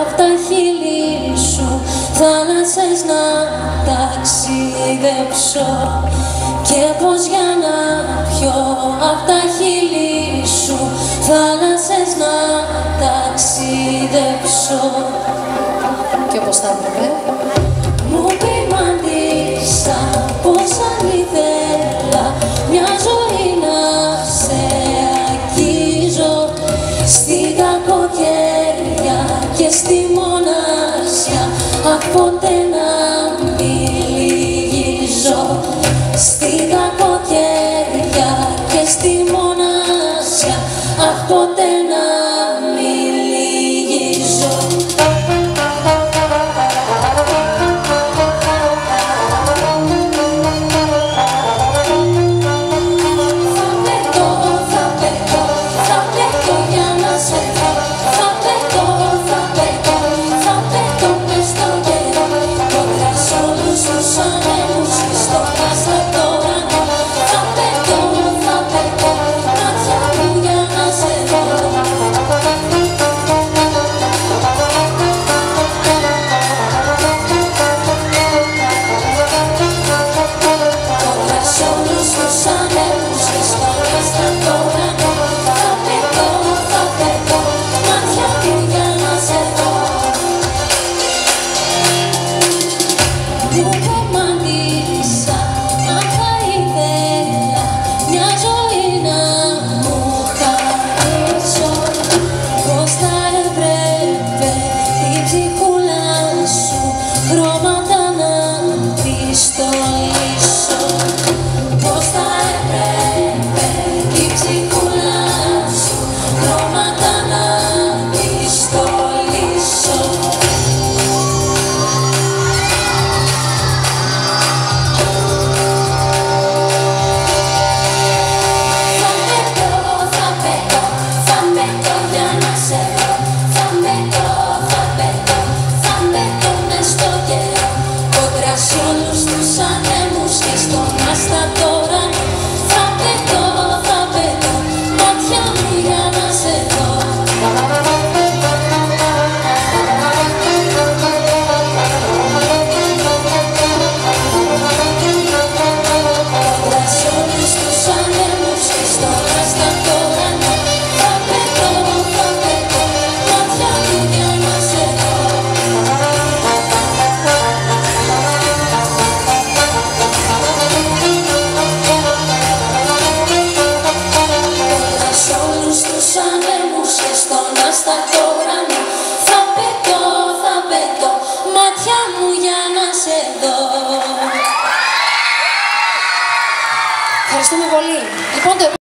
απ' τα χείλη σου θάλασσες να ταξιδέψω. Και πως για να πιο απ' τα χείλη σου θάλασσες να ταξιδέψω. Και όπως θα πούμε και στη μοναξιά από να μιλήσω στην κακοκαιριά και στη μοναξιά από να Θα πετώ, θα πετώ. Μάτια μου για να σε δω. Ευχαριστούμε πολύ. Λοιπόν,